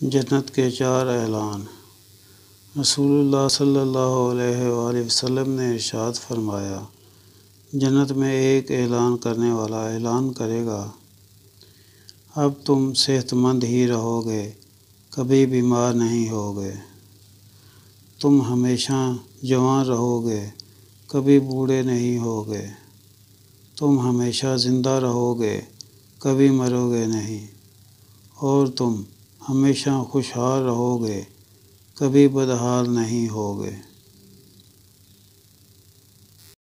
जन्नत के चार ऐलान। रसूलुल्लाह सल्लल्लाहु अलैहि वसल्लम ने इरशाद फरमाया, जन्नत में एक ऐलान करने वाला ऐलान करेगा। अब तुम सेहतमंद ही रहोगे, कभी बीमार नहीं होगे। तुम हमेशा जवान रहोगे, कभी बूढ़े नहीं होगे। तुम हमेशा ज़िंदा रहोगे, कभी मरोगे नहीं। और तुम हमेशा खुशहाल रहोगे कभी बदहाल नहीं होगे।